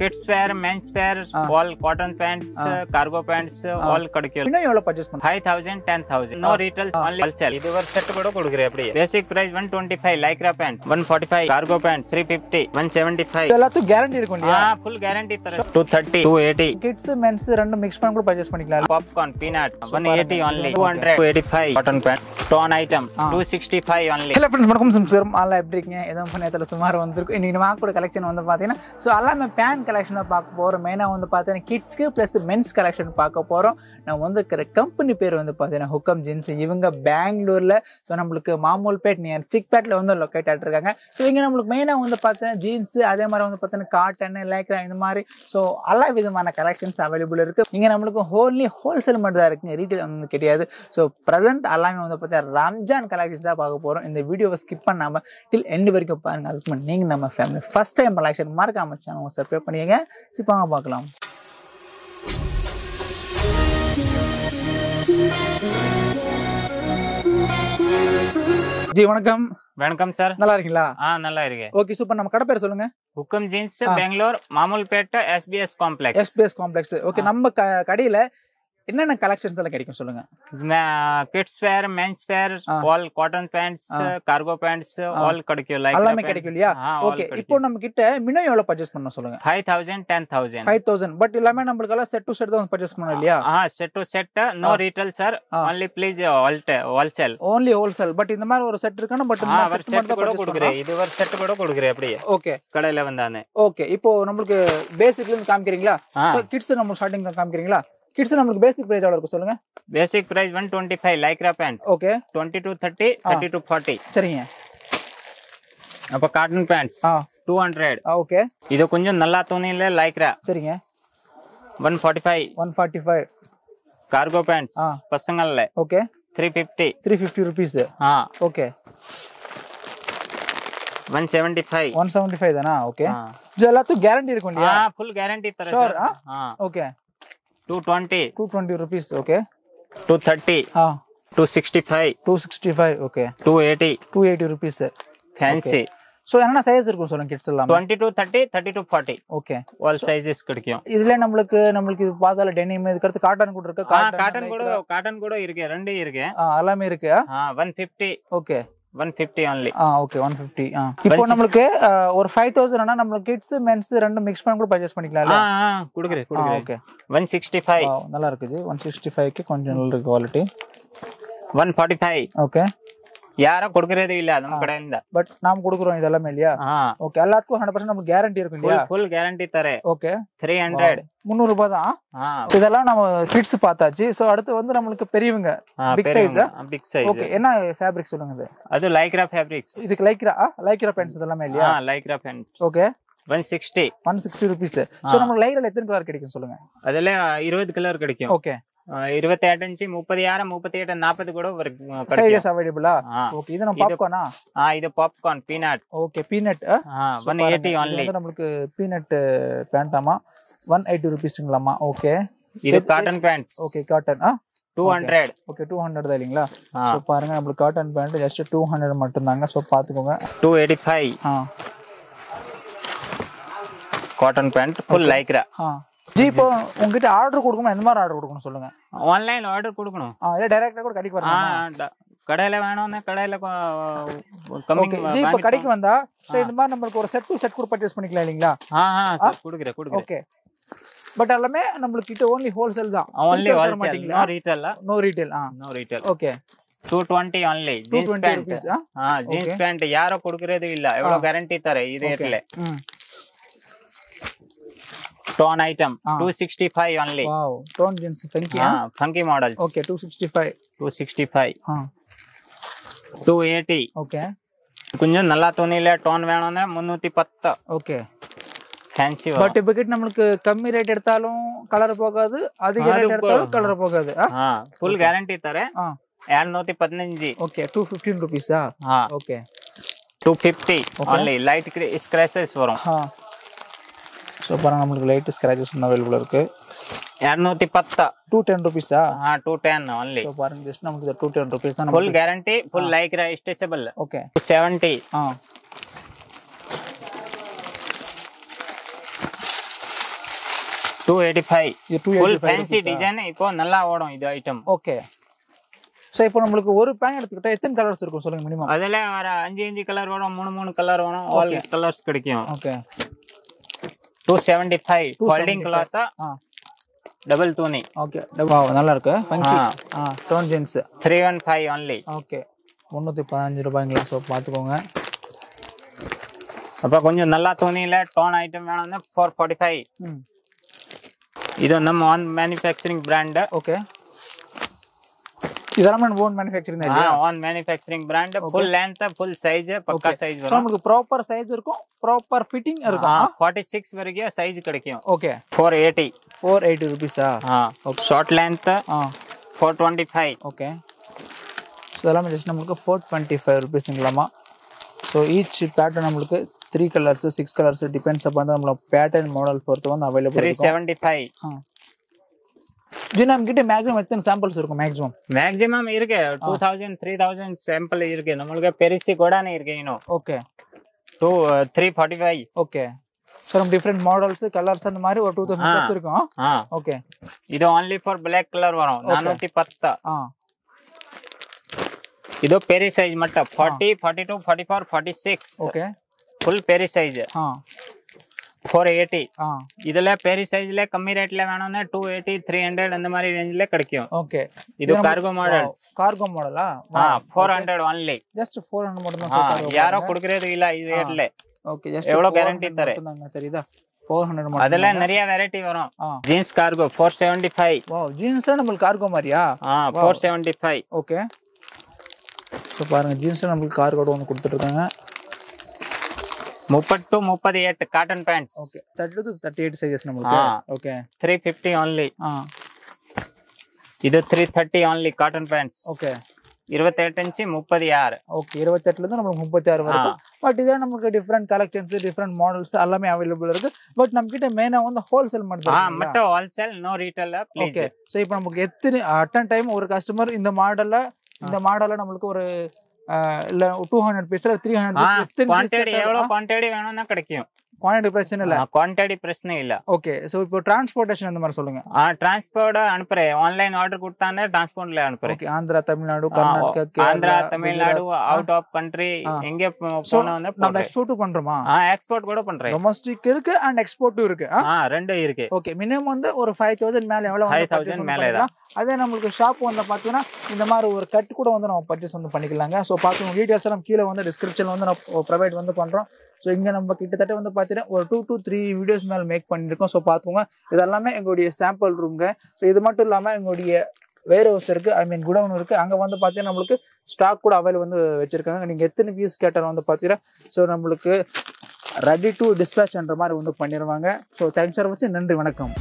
Kids wear men's wear. All cotton pants. Cargo pants. All கிடைக்கும் இன்னும் எவ்வளவு purchase பண்ணுங்க five thousand ten thousand no ஆ. Only wholesale இது ஒரு செட் கூட கொடுக்குறேன் அப்படியே. Basic price one twenty five Lycra pant one forty five cargo pant three fifty one seventy five எல்லாத்துக்கும் கேரண்டி இருக்கும் இல்லையா? ஃபுல் கேரண்டி தரேன். Two thirty two eighty kids men's ரெண்டும் மிக்ஸ் பண்ணி கூட பர்ச்சேஸ் பண்ணிக்கலாம். Popcorn peanut one eighty. Only. Two hundred two eighty five cotton pant tone item. Two sixty five only hello friends வணக்கம். சிம்சர் ஆலாம் எப்படி இருக்கீங்க? எதுவும் பண்ணத்தில் சுமார் வந்திருக்கும். இன்னைக்கு நம்ம கூட கலெக்ஷன் வந்து பார்த்தீங்கன்னா ஸோ எல்லாமே மென் கலெக்ஷனை பார்க்க போகிறோம் மெயினாக வந்து பார்த்தீங்கன்னா கிட்ஸ்க்கு ப்ளஸ் மென்ஸ் கலெக்ஷன் பார்க்க போகிறோம் நம்ம வந்து கம்பெனி பேர் வந்து பார்த்தீங்கன்னா ஹுக்கம் ஜீன்ஸ் இவங்க பெங்களூரில் ஸோ நம்மளுக்கு மாமூல்பேட் நியர் சிக்பேட்டில் வந்து லொக்கேட் ஆகிட்டுருக்காங்க ஸோ இங்கே நம்மளுக்கு மெயினாக வந்து பார்த்தீங்கன்னா ஜீன்ஸ் அதே மாதிரி வந்து பார்த்தீங்கன்னா காட்டன் லேக்ரா இந்த மாதிரி. ஸோ எல்லா விதமான கலெக்ஷன்ஸ் அவைலபிள் இருக்குது இங்கே நம்மளுக்கு ஹோன்லி ஹோல்சேல் மட்டும் தான் இருக்குங்க. ரீட்டைல் வந்து கிடையாது. ஸோ ப்ரெசென்ட் எல்லாமே வந்து பார்த்தீங்கன்னா ரம்ஜான் கலெக்ஷன்ஸ் தான் பார்க்க போகிறோம் இந்த வீடியோவை ஸ்கிப் பண்ணாமல் டில் எண்டு வரைக்கும் பாருங்கள் அதுக்கு முன்னாடி நீங்கள் நம்ம ஃபேமிலி ஃபஸ்ட் டைம் கலெக்ஷன் மறக்காம சேனல் சப்ஸ்கிரைப் பண்ணிக்கங்க சிப்பாங்க பார்க்கலாம். ஜி வணக்கம். வணக்கம் சார் நல்லா இருக்கீங்களா? ஆ நல்லா இருக்கு ஓகே சூப்பர் நம்ம கடை பேர் சொல்லுங்க Hukum jeans. Bangalore Mamulpet SBS complex SBS complex okay. நம்ம கடையில என்னென்ன கலெக்ஷன்ஸ் எல்லாம் கிடைக்கும் சொல்லுங்க? Kids wear men's wear. All cotton pants. Cargo pants all கிடைக்கும். லைக் எல்லாமே கிடைக்கும் இல்லையா ஓகே இப்போ நம்ம கிட்ட மினிமம் எவ்வளவு பர்ச்சேஸ் பண்ண சொல்லுங்க? Five thousand ten thousand five thousand but எல்லாமே நம்மளுக்கு எல்லாம் செட் டு செட் தான் பர்ச்சேஸ் பண்ணணும் இல்லையா? ஆ set to set no. Retail sir. Only please wholesale only wholesale but இந்த மாதிரி ஒரு செட் இருக்கணும் பட் ஒரு செட் கூட கொடுக்குறேன். இது ஒரு செட் கூட கொடுக்குறேன் அப்படியே. ஓகே கடையில வந்தானே. ஓகே இப்போ நம்மளுக்கு பேசிக்ல இருந்து காமிக்கிறீங்களா? கிட்ஸ் நம்ம ஸ்டார்டிங் காமிக்கிறீங்களா? கிட்ஸ் நம்மளுக்கு பேசிக் பிரைஸ் எவ்வளவு இருக்கும் சொல்லுங்க? Basic price one twenty five Lycra pant okay twenty two thirty thirty two forty சரிங்க. அப்போ காட்டன் பேண்ட்ஸ் ஆ. டூ ஹண்ட்ரட் ஆ ஓகே இது கொஞ்சம் நல்லா துணியில லைக்ரா சரிங்க. One forty five one forty five cargo pants ஆ. பசங்கள்ல. Okay three fifty three fifty rupees ஆ. Okay one seventy five one seventy five தானா ஓகே இது எல்லாத்துக்கும் கேரண்டி இருக்கும் இல்லையா? ஃபுல் கேரண்டி தரேன் Sure, சார் ஆ? Two twenty two twenty rupees okay two thirty ஆ two sixty five two sixty five okay two eighty two eighty rupees fancy so என்னென்ன size இருக்கும் சொல்லுங்க kids எல்லாம்? Twenty two thirty thirty two forty okay all sizes கிடைக்கும். இதுல நம்மளுக்கு நம்மளுக்கு இது பார்த்தால denim இதுக்கு அடுத்து காட்டன் கூட இருக்கு? காட்டன் கூட காட்டன் கூட இருக்கு ரெண்டு இருக்கு. எல்லாமே இருக்கு. One fifty okay one fifty only ஆ ஓகே ஒன் ஃபிஃப்டி ஆ. இப்போ நம்மளுக்கு ஒரு ஃபைவ் தௌசண்ட் நம்மளுக்கு கிட்ஸ் மென்ஸ் ரெண்டும் மிக்ஸ் பண்ணி கூட பர்ச்சேஸ் பண்ணிக்கலாம் ஆ கொடுக்குறேன் கொடுக்குறேன். ஓகே ஒன் சிக்ஸ்டி ஃபைவ் நல்லா இருக்குது. ஒன் சிக்ஸ்டி ஃபைவ்க்கு கொஞ்சம் நல்ல quality one forty five okay யாரும் கொடுக்கறதே இல்ல நம்ம கடைಯಿಂದ பட் நாம் கொடுக்குறோம் இது எல்லாமே இல்லையா ஓகே எல்லாத்துக்கும் ஹண்ட்ரட் பர்சன்ட் நமக்கு கேரண்டி இருக்கும் இல்லையா? ஃபுல் கேரண்டி தரேன். ஓகே த்ரீ ஹண்ட்ரட் முந்நூறு ரூபாய் தான். இதெல்லாம் நம்ம கிட்ஸ் பார்த்தாச்சு. ஸோ அடுத்து வந்து நம்மளுக்கு பெரியவங்க. size ஆ? பிக் சைஸ் ஓகே என்ன ஃபேப்ரிக் சொல்லுங்க இது? அது லைக்ரா ஃபேப்ரிக்ஸ் இதுக்கு லைக்ரா லைக்ரா பேண்ட்ஸ் இதெல்லாமே இல்லையா? Lycra pant okay one sixty one sixty rupees so நம்ம லைக்ரா எத்தனை கலர் கிடைக்கும் சொல்லுங்க? அதுல இருபது கலர் கிடைக்கும். ஓகே இருபத்தி எட்டு இன்ச்சு முப்பது ஆறு முப்பத்தி எட்டு நாற்பது கூட சைஸஸ் அவைலபிளா. ஓகே இது நம்ம பாப்கார்னா ஆ இது popcorn peanut okay peanut one eighty only நம்மளுக்கு பீனட் பேண்டாமா ஒன் எயிட்டி ருபீஸுங்களாமா ஓகே இது காட்டன் பேண்ட்ஸ் ஓகே காட்டன் ஆ two hundred okay two hundred தான் இல்லைங்களா? ஸோ பாருங்க நம்மளுக்கு cotton pant just two hundred மட்டும்தாங்க. ஸோ பார்த்துக்கோங்க. டூ எயிட்டி ஃபைவ் ஆ காட்டன் பேண்ட் ஃபுல் லைக்ரா ஆ. ஜி இப்போ உங்ககிட்ட ஆர்டர் கொடுக்கணும் எந்த மாதிரி ஆர்டர் கொடுக்கணும் சொல்லுங்க ஆன்லைன் ஆர்டர் கொடுக்கணும் ஆ இல்லை டைரக்டா கூட கடைக்கு ஆ வரலாம் ட- கடையில வேணும்னா கடையில கம்மி ஓகே ஜி இப்போ கடைக்கு வந்தா ஸோ இந்த மாதிரி நம்மளுக்கு ஒரு செட் டு செட் கூட பர்ச்சேஸ் பண்ணிக்கலாம் இல்லைங்களா ஆ ஆ சார் கொடுக்குறேன் கொடுக்குறேன் ஓகே பட் எல்லாமே நம்மளுக்கு கிட்ட ஓன்லி ஹோல்சேல் தான் only Wholesale தர wholesale மாட்டீங்களா? no retail நோ ரீட்டைல் ஆ no retail okay 220 only two jeans twenty pant rupees ஆ ஆ jeans Okay. pant யாரோ கொடுக்கறது இல்ல எவ்வளவு ஆ. ಗ್ಯಾರಂಟಿ ತಾರೆ ಈ ರೇಟ್ಲೆ ம் ಟೋನ್ ಐಟಮ್ ಆ. 265 only wow tone jeans funky ಹಾ funky models okay two sixty five 265 ஆ 280 ஓகே கொஞ்சம் நல்லா துணியில டோன் வேணும்னா முன்னூத்தி பத்து ஓகே ಫ್ಯಾನ್ಸಿ பட் இப்போ கிட்ட நம்மளுக்கு கம்மி ரேட் எடுத்தாலும் கலர் போகாது அதிக அது ரேட் எடுத்தாலும் போ- கலர் போகாது ஆ ಹಾ ಫುಲ್ ಗ್ಯಾರಂಟಿ ತಾರೆ ஆ ಎರಡ್ನೂತಿ ಪದಿನಂಜು ஓகே டூ ஃபிஃப்டீன் ருபீஸா ಹಾ okay two fifty Okay. only light scratches வரும் ஆ ஸோ பாருங்கள் நம்மளுக்கு லைட் ஸ்க்ராச்சஸ் ஒன்று அவைலபிள் இருக்குது இரநூத்தி பத்தா? டூ டென் ருபீஸா ஆ? டூ டென் ஒன்லி ஸோ பாருங்க ஜஸ்ட் நமக்கு டூ டென் ருபீஸ் தான் full guarantee full like stretchable okay seventy ஆ. டூ எயிட்டி ஃபைவ் இது டூ ஃபுல் ஃபேன்சி டிசைன் இப்போ நல்லா ஓடும் இது ஐட்டம் ஓகே ஸோ இப்போ நம்மளுக்கு ஒரு பேன் எடுத்துக்கிட்டா எத்தனை கலர்ஸ் இருக்கும் சொல்லுங்க மினிமம் அதில் வர அஞ்சு அஞ்சு கலர் வரும் மூணு மூணு கலர் வரும் ஆல் கலர்ஸ் கிடைக்கும். Okay two seventy five folding cloth ஆ டபுள் தூணி ஓகே நல்லா இருக்கு. Tone jeans three one five only okay முந்நூற்றி பதினஞ்சு ரூபாய்ங்களா? ஸோ பார்த்துக்கோங்க. அப்போ கொஞ்சம் நல்லா துணியில டோன் ஐட்டம் வேணும்னா ஃபோர் ஃபார்ட்டி ஃபைவ் இது நம்ம ஆன் மேனுஃபேக்சரிங் பிராண்ட் ஓகே இதெல்லாம் நம்ம ஓன் மேனுஃபேக்சரிங் தான் இல்லையா own manufacturing brand full length full size பக்கா சைஸ் ஸோ வரும் நமக்கு ப்ராப்பர் சைஸ் இருக்கும் ப்ராப்பர் ஃபிட்டிங் இருக்கும் ஃபார்ட்டி சிக்ஸ் வரைக்கும் சைஸ் கிடைக்கும் okay four eighty four eighty ருபீஸா short length ஆ four twenty five okay so எல்லாமே ஜஸ்ட் நம்மளுக்கு ஃபோர் டுவெண்ட்டி ஃபைவ் ருபீஸுங்களாமா ஸோ ஈச் பேட்டர்ன் நம்மளுக்கு three colours six colours depends அப்போ வந்து நம்மளோட பேட்டர்ன் மாடல் பொறுத்து வந்து அவைலபிள் த்ரீ இருக்கும் செவன்டி ஃபைவ் ஆ ஜி நம்ம கிட்ட மேக்ஸிமம் எத்தனை சாம்பிள்ஸ் இருக்கும் மேக்ஸிமம் மேக்ஸிமம் இருக்கு two thousand three thousand sample இருக்கு நம்மளுக்கு பெருசு கூட இருக்கு இன்னும் okay two three forty five okay so நம்ம டிஃப்ரெண்ட் மாடல்ஸ் கலர்ஸ் அந்த மாதிரி ஒரு டூ தௌசண்ட் ப்ளஸ் இருக்கும் ஆ ஓகே இது ஓன்லி ஃபார் பிளாக் கலர் வரும் நானூத்தி பத்து ஆ ಇದು ಪೆರಿ ಸೈಜ್ ಮಟ್ಟ forty forty two forty four forty six okay full peri size ஆ ஃபோர் எயிட்டி இதுல பெரிய சைஸ்ல கம்மி ரேட்ல வேணும்னா டூ எயிட்டி த்ரீ ஹண்ட்ரட் அந்த மாதிரி ரேஞ்ச்ல கிடைக்கும். ஓகே இது கார்கோ மாடல்ஸ் கார்கோ மாடலா four hundred only just four hundred மட்டும் தான் யாரோ குடுக்கறது இல்ல இது ரேட்ல ஓகே ஜஸ்ட் எவ்வளவு guarantee தரேன்? தாங்க தெரியுதா? ஃபோர் ஹண்ட்ரட் அதுல நிறைய வெரைட்டி வரும். Jeans cargo four seventy five wow ஜீன்ஸ்ல நம்மளுக்கு கார்கோ மாதிரியா? ஆ four seventy five okay so பாருங்க ஜீன்ஸ்ல நம்மளுக்கு கார்கோ ஒன்று கொடுத்துருக்காங்க முப்பது எட்டு cotton pants okay thirty two thirty eight நம்மளுக்கு. ஆ. ஓகே த்ரீ ஃபிஃப்டி ஒன்லி ஆ. இது three thirty only cotton pants okay இருபத்தெட்டு இன்ச்சு முப்பது ஆறு. ஓகே இருபத்தெட்டுலேருந்து நம்மளுக்கு முப்பத்தி ஆறு வரைக்கும். பட் இதே நமக்கு டிஃப்ரெண்ட் கலெக்ஷன்ஸ் டிஃப்ரெண்ட் மாடல்ஸ் எல்லாமே அவைலபிள் இருக்கு. பட் நம்ம கிட்ட மெயினாக வந்து ஹோல்சேல் மட்டும் ஆ மட்டும் wholesale no retail please okay so இப்போ நமக்கு எத்தனை அட்டன் டைம் ஒரு கஸ்டமர் இந்த மாடல்ல இந்த மாடல்ல நம்மளுக்கு ஒரு இல்ல டூ ஹண்ட்ரட் பீஸ்ல த்ரீ ஹண்ட்ரட் குவான்டிட்டி எவ்வளவு குவான்டிட்டி வேணும்னா கிடைக்கும். குவான்டிட்டி பிரச்சனை இல்லை. குவான்டிட்டி பிரச்சனை இல்ல. ஓகே ஸோ இப்போ டிரான்ஸ்போர்ட்டேஷன் அந்த மாதிரி சொல்லுங்க. ஆ டிரான்ஸ்போர்ட் அனுப்புறேன். ஆன்லைன் ஆர்டர் கொடுத்தானே டிரான்ஸ்போர்ட்ல அனுப்புறேன். Okay Andhra Tamil Nadu Karnataka Andhra Tamil Nadu out of country. எங்க போ- So, போனா வந்து நம்ம போடுறேன். எக்ஸ்போர்ட்டும் பண்றோமா? ஆ எக்ஸ்போர்ட் கூட பண்றேன். டொமஸ்டிக் இருக்கு அண்ட் எக்ஸ்போர்ட்டும் இருக்கு. ஆ? ரெண்டும் இருக்கு. ஓகே மினிமம் வந்து ஒரு ஃபைவ் தௌசண்ட் மேல எவ்வளவு வந்து 5,000 purchase வந்து மேல பண்ணிக்கலாம். அதே நம்மளுக்கு ஷாப் வந்து பாத்தீங்கன்னா இந்த மாதிரி ஒரு கட் கூட வந்து நம்ம பர்ச்சேஸ் வந்து பண்ணிக்கலாங்க. ஸோ பார்த்து டீடைல்ஸ் எல்லாம் கீழே வந்து டிஸ்கிரிப்ஷன் வந்து நான் ப்ரொவைட் வந்து பண்றோம். ஸோ இங்கே நம்ம கிட்டத்தட்ட வந்து பார்த்தீங்கன்னா ஒரு டூ டு த்ரீ வீடியோஸ் மேலே மேக் பண்ணியிருக்கோம். ஸோ பார்த்துக்கோங்க. இதெல்லாமே எங்களுடைய சாம்பிள் ரூம்ங்க ஸோ இது மட்டும் இல்லாமல் எங்களுடைய வேர் ஹவுஸ் இருக்குது ஐ மீன் குடவுன் இருக்குது அங்கே வந்து பார்த்தீங்கன்னா நம்மளுக்கு ஸ்டாக் கூட அவைல் வந்து வச்சுருக்காங்க. நீங்கள் எத்தனை பீஸ் கேட்டாலும் வந்து பார்த்தீங்கன்னா ஸோ நம்மளுக்கு ரெடி டு டிஸ்பேச்ன்ற மாதிரி வந்து பண்ணிடுவாங்க ஸோ தேங்க்ஸ் ஃபார் வச்சு நன்றி. வணக்கம்.